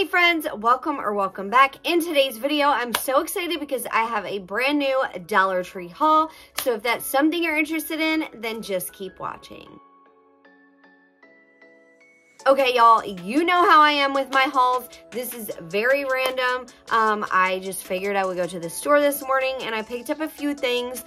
Hey friends, welcome or welcome back. In today's video, I'm so excited because I have a brand new Dollar Tree haul. So if that's something you're interested in, then just keep watching. Okay, y'all, you know how I am with my hauls. This is very random. Um, I just figured I would go to the store this morning and I picked up a few things.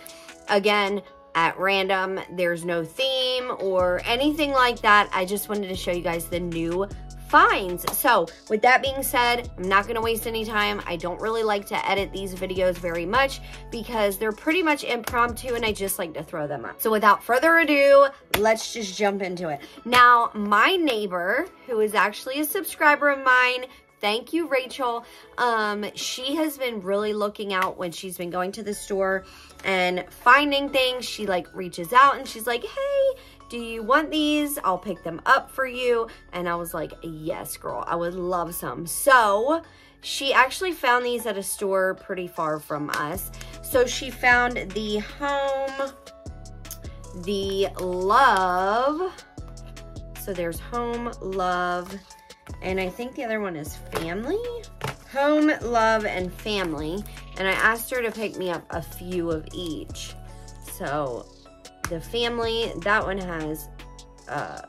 Again, at random. There's no theme or anything like that. I just wanted to show you guys the new finds. So with that being said, I'm not gonna waste any time. I don't really like to edit these videos very much because they're pretty much impromptu and I just like to throw them up. So without further ado, let's just jump into it. Now, my neighbor, who is actually a subscriber of mine, Thank you, Rachel. Um, she has been really looking out when she's been going to the store and finding things. She like reaches out and she's like, hey, do you want these? I'll pick them up for you. And I was like, yes, girl, I would love some. So she actually found these at a store pretty far from us. So she found the home, the love. So there's home, love, and I think the other one is family. Home, love, and family. And I asked her to pick me up a few of each. So the family, that one has uh,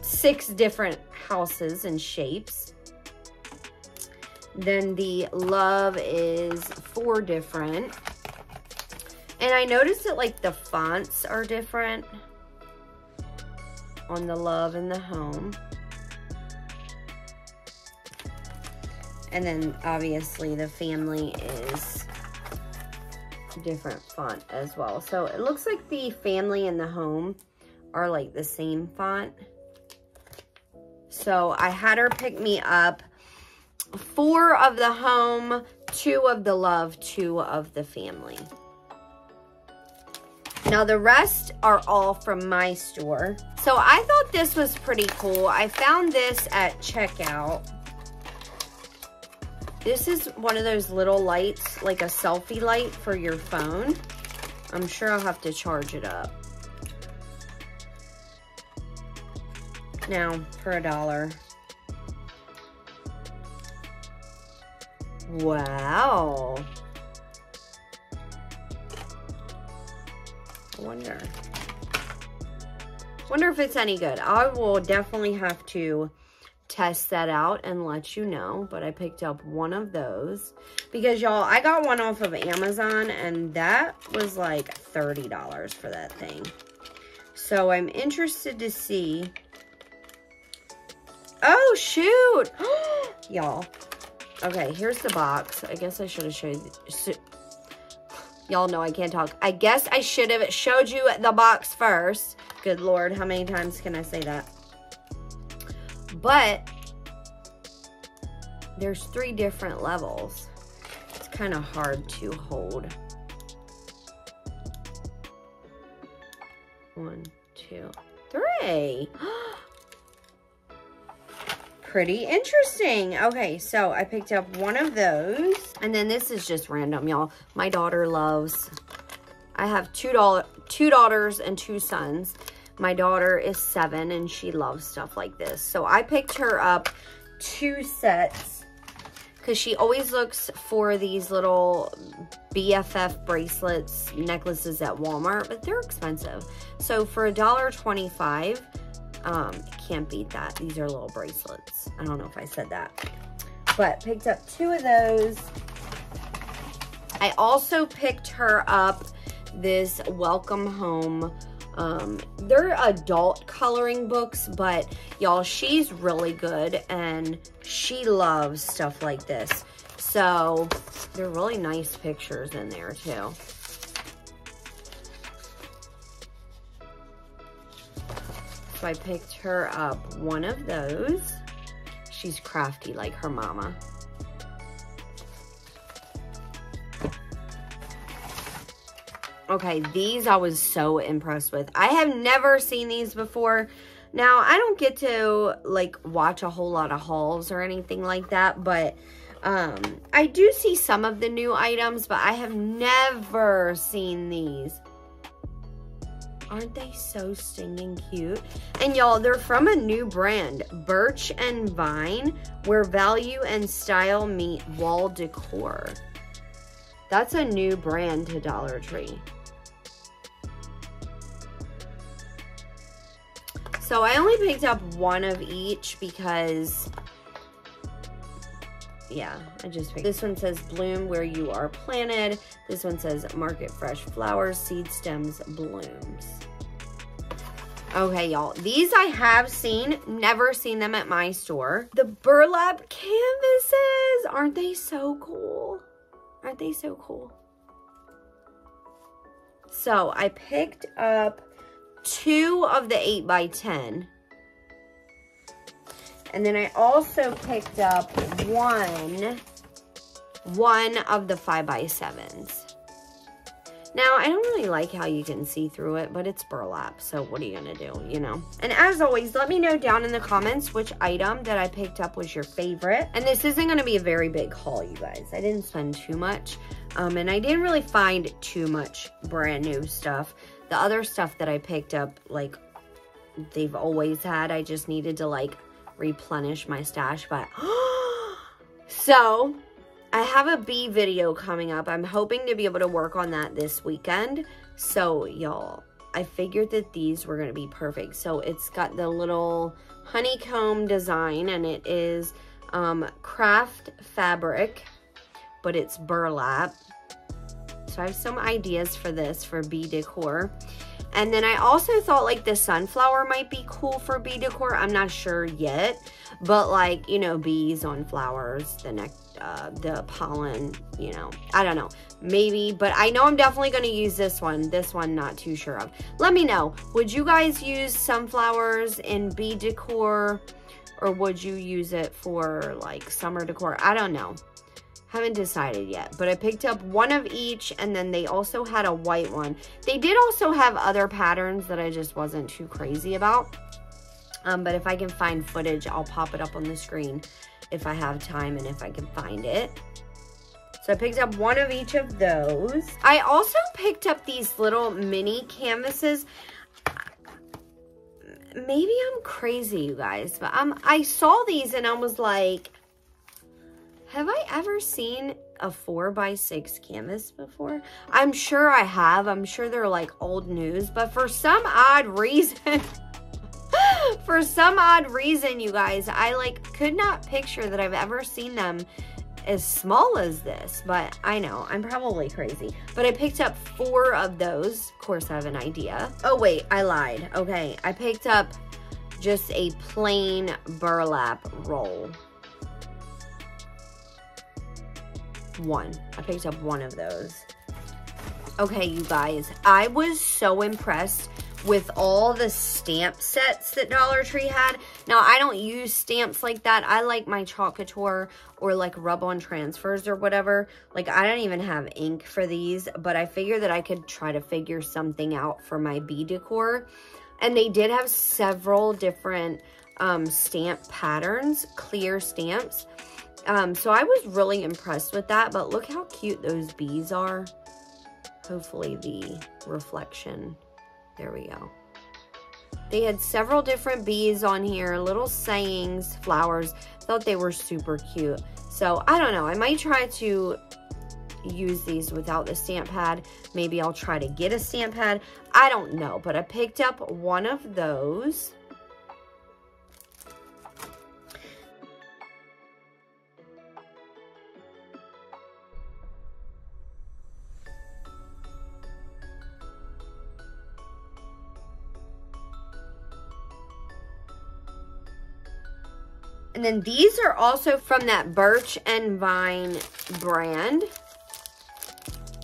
six different houses and shapes. Then the love is four different. And I noticed that like the fonts are different on the love and the home. And then obviously the family is different font as well. So it looks like the family and the home are like the same font. So I had her pick me up four of the home, two of the love, two of the family. Now the rest are all from my store. So I thought this was pretty cool. I found this at checkout. This is one of those little lights, like a selfie light for your phone. I'm sure I'll have to charge it up. Now, for a dollar. Wow. I wonder. Wonder if it's any good. I will definitely have to test that out and let you know. But I picked up one of those because y'all, I got one off of Amazon and that was like $30 for that thing. So I'm interested to see. Oh, shoot. y'all. Okay, here's the box. I guess I should have showed you. Y'all know I can't talk. I guess I should have showed you the box first. Good Lord, how many times can I say that? But there's three different levels. It's kind of hard to hold. One, two, three. Pretty interesting. Okay, so I picked up one of those. And then this is just random, y'all. My daughter loves, I have two, two daughters and two sons. My daughter is seven and she loves stuff like this. So I picked her up two sets because she always looks for these little BFF bracelets, necklaces at Walmart, but they're expensive. So for a dollar twenty-five, um, can't beat that. These are little bracelets. I don't know if I said that. But picked up two of those. I also picked her up this Welcome Home um, they're adult coloring books, but y'all, she's really good and she loves stuff like this. So they're really nice pictures in there too. So I picked her up one of those. She's crafty like her mama. Okay, these I was so impressed with. I have never seen these before. Now, I don't get to, like, watch a whole lot of hauls or anything like that, but um, I do see some of the new items, but I have never seen these. Aren't they so stinging cute? And y'all, they're from a new brand, Birch and Vine, where value and style meet wall decor. That's a new brand to Dollar Tree. So I only picked up one of each because, yeah, I just picked. This one says bloom where you are planted. This one says market fresh flowers, seed stems, blooms. Okay, y'all. These I have seen, never seen them at my store. The burlap canvases, aren't they so cool? Aren't they so cool? So I picked up two of the 8 by 10 And then I also picked up one, one of the 5 by 7s now, I don't really like how you can see through it, but it's burlap, so what are you gonna do, you know? And as always, let me know down in the comments which item that I picked up was your favorite. And this isn't gonna be a very big haul, you guys. I didn't spend too much, um, and I didn't really find too much brand new stuff. The other stuff that I picked up, like, they've always had, I just needed to, like, replenish my stash, but... so, I have a bee video coming up. I'm hoping to be able to work on that this weekend. So, y'all, I figured that these were going to be perfect. So, it's got the little honeycomb design, and it is um, craft fabric, but it's burlap. So, I have some ideas for this for bee decor. And then I also thought like the sunflower might be cool for bee decor. I'm not sure yet, but like, you know, bees on flowers, the next uh, the pollen, you know, I don't know, maybe, but I know I'm definitely going to use this one. This one, not too sure of. Let me know, would you guys use sunflowers in bee decor or would you use it for like summer decor? I don't know. Haven't decided yet, but I picked up one of each and then they also had a white one. They did also have other patterns that I just wasn't too crazy about. Um, but if I can find footage, I'll pop it up on the screen if I have time and if I can find it. So I picked up one of each of those. I also picked up these little mini canvases. Maybe I'm crazy, you guys, but um, I saw these and I was like, have I ever seen a four by six canvas before? I'm sure I have. I'm sure they're like old news, but for some odd reason, for some odd reason, you guys, I like could not picture that I've ever seen them as small as this, but I know, I'm probably crazy. But I picked up four of those. Of course, I have an idea. Oh, wait, I lied. Okay, I picked up just a plain burlap roll. One. I picked up one of those. Okay, you guys, I was so impressed with all the stamp sets that Dollar Tree had. Now, I don't use stamps like that. I like my Couture or like rub-on transfers or whatever. Like, I don't even have ink for these, but I figured that I could try to figure something out for my bee decor. And they did have several different um, stamp patterns, clear stamps. Um, so I was really impressed with that, but look how cute those bees are. Hopefully the reflection there we go. They had several different bees on here, little sayings, flowers. Thought they were super cute. So, I don't know. I might try to use these without the stamp pad. Maybe I'll try to get a stamp pad. I don't know. But I picked up one of those. And then these are also from that Birch and Vine brand.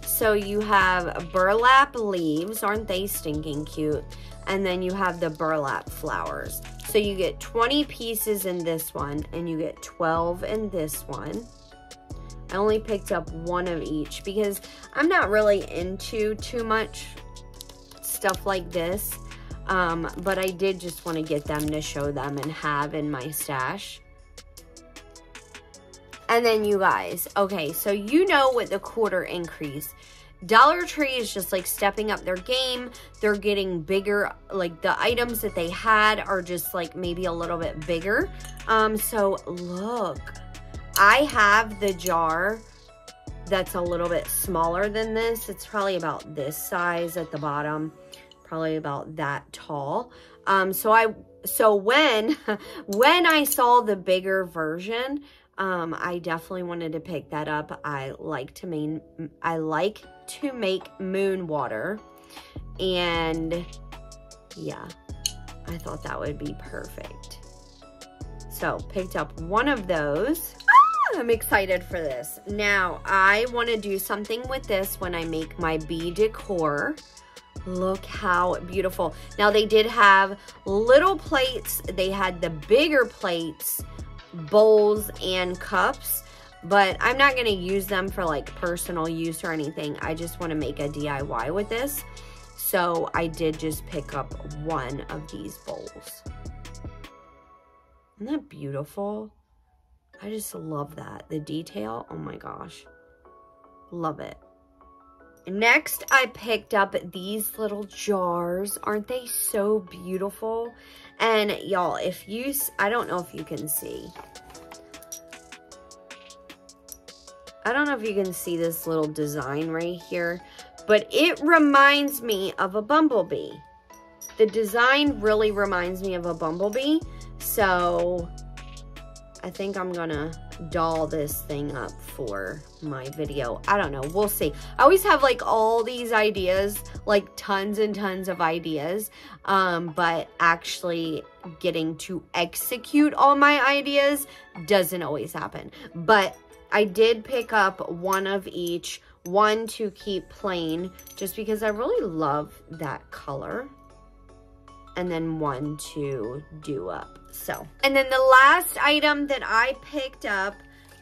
So you have burlap leaves. Aren't they stinking cute? And then you have the burlap flowers. So you get 20 pieces in this one and you get 12 in this one. I only picked up one of each because I'm not really into too much stuff like this. Um, but I did just want to get them to show them and have in my stash. And then you guys, okay, so you know with the quarter increase, Dollar Tree is just like stepping up their game. They're getting bigger, like the items that they had are just like maybe a little bit bigger. Um, so look, I have the jar that's a little bit smaller than this. It's probably about this size at the bottom, probably about that tall. Um, so I, so when, when I saw the bigger version, um, I definitely wanted to pick that up. I like to I like to make moon water and yeah, I thought that would be perfect. So picked up one of those. I'm excited for this. Now, I want to do something with this when I make my bee decor. Look how beautiful. Now, they did have little plates. They had the bigger plates, bowls, and cups. But I'm not going to use them for like personal use or anything. I just want to make a DIY with this. So I did just pick up one of these bowls. Isn't that beautiful? I just love that. The detail, oh my gosh. Love it. Next, I picked up these little jars. Aren't they so beautiful? And y'all, if you, I don't know if you can see. I don't know if you can see this little design right here, but it reminds me of a bumblebee. The design really reminds me of a bumblebee. So I think I'm gonna doll this thing up for my video. I don't know, we'll see. I always have like all these ideas, like tons and tons of ideas, um, but actually getting to execute all my ideas doesn't always happen. But I did pick up one of each, one to keep plain, just because I really love that color and then one to do up. So, and then the last item that I picked up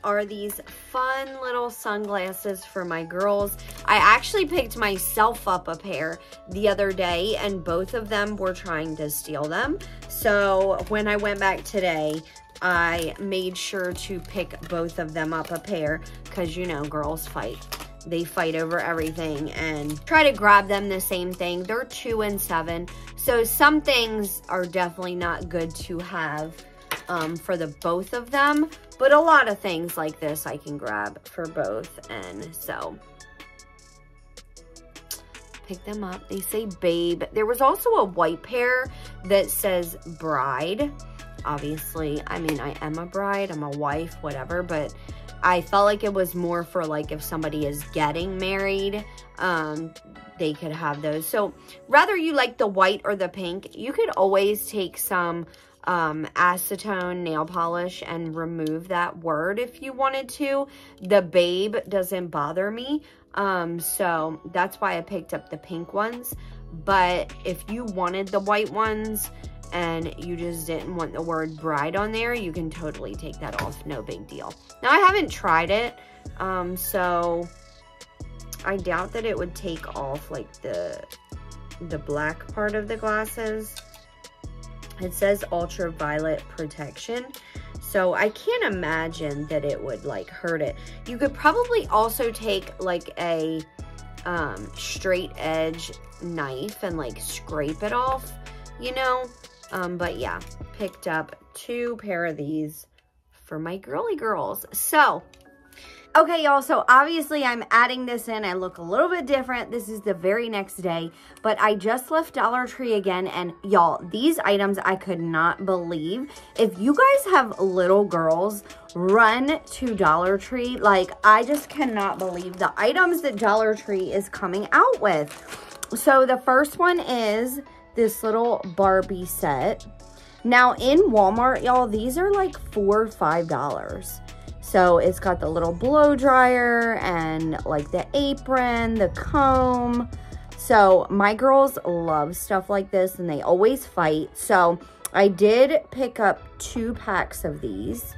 are these fun little sunglasses for my girls. I actually picked myself up a pair the other day and both of them were trying to steal them. So when I went back today, I made sure to pick both of them up a pair because you know girls fight they fight over everything and try to grab them the same thing. They're two and seven. So some things are definitely not good to have um, for the both of them. But a lot of things like this I can grab for both. And so pick them up. They say babe. There was also a white pair that says bride. Obviously, I mean, I am a bride. I'm a wife, whatever. But I felt like it was more for like if somebody is getting married, um, they could have those. So rather you like the white or the pink, you could always take some um, acetone nail polish and remove that word if you wanted to. The Babe doesn't bother me. Um, so that's why I picked up the pink ones. But if you wanted the white ones, and you just didn't want the word bride on there, you can totally take that off. No big deal. Now, I haven't tried it, um, so I doubt that it would take off like the, the black part of the glasses. It says ultraviolet protection. So I can't imagine that it would like hurt it. You could probably also take like a um, straight edge knife and like scrape it off, you know? Um, but yeah, picked up two pair of these for my girly girls. So, okay, y'all, so obviously I'm adding this in. I look a little bit different. This is the very next day, but I just left Dollar Tree again, and y'all, these items I could not believe. If you guys have little girls, run to Dollar Tree. Like, I just cannot believe the items that Dollar Tree is coming out with. So the first one is this little Barbie set. Now in Walmart, y'all, these are like four or five dollars. So it's got the little blow dryer and like the apron, the comb. So my girls love stuff like this and they always fight. So I did pick up two packs of these.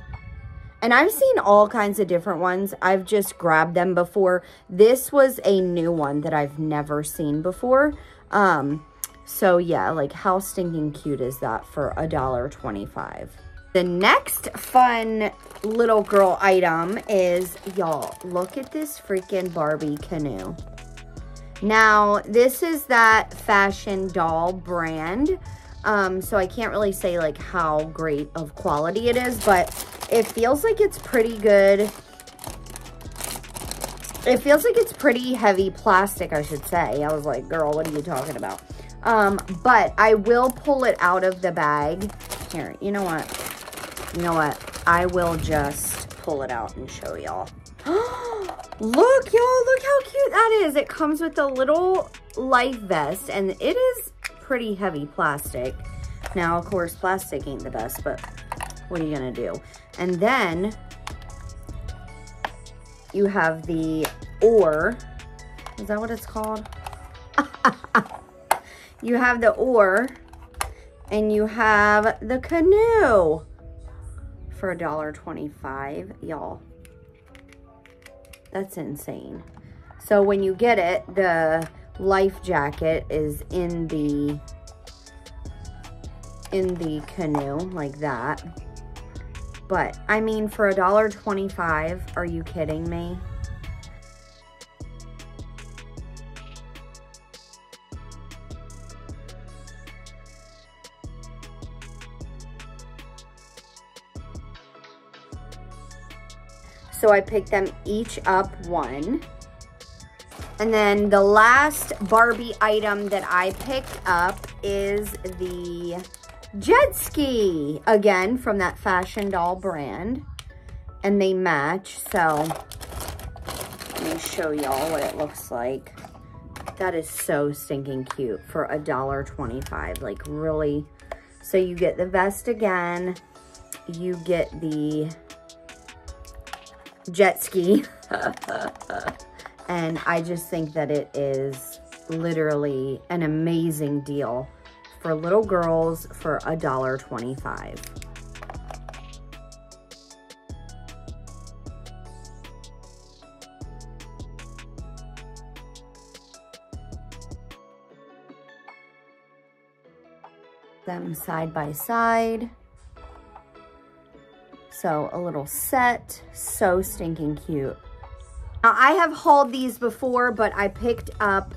And I've seen all kinds of different ones. I've just grabbed them before. This was a new one that I've never seen before. Um, so yeah, like how stinking cute is that for a dollar twenty-five? The next fun little girl item is, y'all, look at this freaking Barbie canoe. Now, this is that Fashion Doll brand. Um, so I can't really say like how great of quality it is, but it feels like it's pretty good. It feels like it's pretty heavy plastic, I should say. I was like, girl, what are you talking about? Um, but I will pull it out of the bag. Here, you know what? You know what? I will just pull it out and show y'all. look, y'all, look how cute that is. It comes with a little life vest, and it is pretty heavy plastic. Now, of course, plastic ain't the best, but what are you gonna do? And then you have the oar. Is that what it's called? You have the oar and you have the canoe for $1.25, y'all. That's insane. So when you get it, the life jacket is in the in the canoe like that. But I mean for $1.25, are you kidding me? So I picked them each up one. And then the last Barbie item that I picked up is the jet ski. Again, from that Fashion Doll brand. And they match, so let me show y'all what it looks like. That is so stinking cute for a dollar twenty-five. Like really. So you get the vest again. You get the jet ski. and I just think that it is literally an amazing deal for little girls for a dollar twenty-five. Them side by side. So a little set, so stinking cute. Now I have hauled these before, but I picked up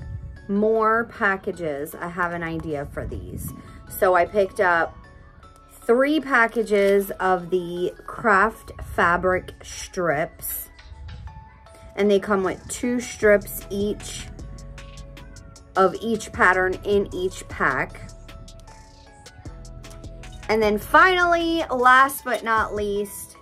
more packages. I have an idea for these. So I picked up three packages of the craft fabric strips. And they come with two strips each of each pattern in each pack. And then finally, last but not least,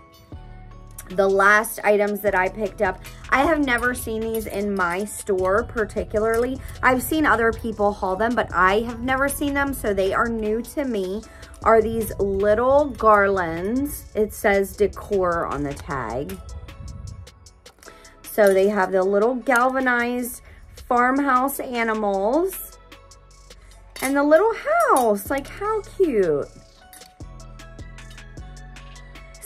the last items that I picked up. I have never seen these in my store particularly. I've seen other people haul them, but I have never seen them, so they are new to me, are these little garlands. It says decor on the tag. So they have the little galvanized farmhouse animals and the little house. Like, how cute.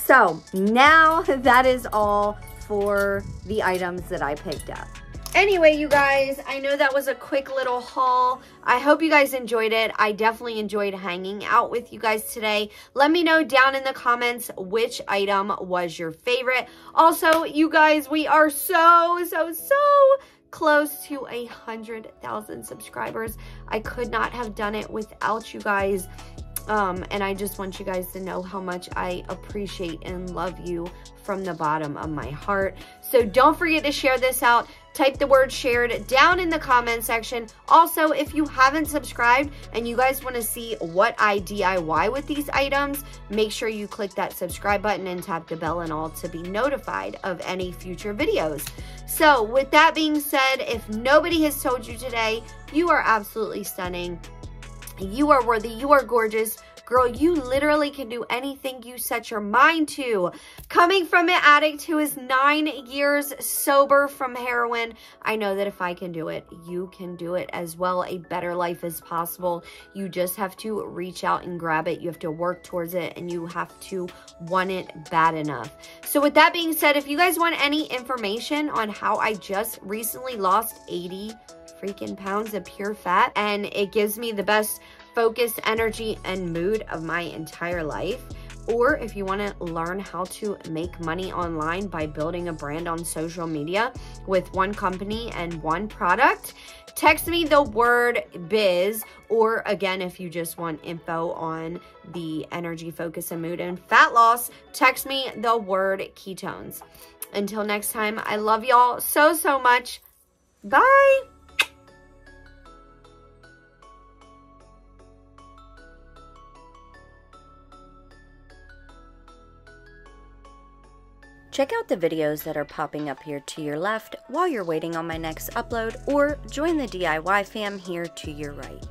So now that is all for the items that I picked up. Anyway, you guys, I know that was a quick little haul. I hope you guys enjoyed it. I definitely enjoyed hanging out with you guys today. Let me know down in the comments which item was your favorite. Also, you guys, we are so, so, so close to a 100,000 subscribers. I could not have done it without you guys. Um, and I just want you guys to know how much I appreciate and love you from the bottom of my heart. So don't forget to share this out. Type the word shared down in the comment section. Also, if you haven't subscribed and you guys want to see what I DIY with these items, make sure you click that subscribe button and tap the bell and all to be notified of any future videos. So with that being said, if nobody has told you today, you are absolutely stunning you are worthy. You are gorgeous. Girl, you literally can do anything you set your mind to. Coming from an addict who is nine years sober from heroin, I know that if I can do it, you can do it as well. A better life is possible. You just have to reach out and grab it. You have to work towards it and you have to want it bad enough. So with that being said, if you guys want any information on how I just recently lost 80 freaking pounds of pure fat and it gives me the best focus, energy, and mood of my entire life. Or if you want to learn how to make money online by building a brand on social media with one company and one product, text me the word biz. Or again, if you just want info on the energy, focus, and mood and fat loss, text me the word ketones. Until next time, I love y'all so, so much. Bye. Check out the videos that are popping up here to your left while you're waiting on my next upload, or join the DIY fam here to your right.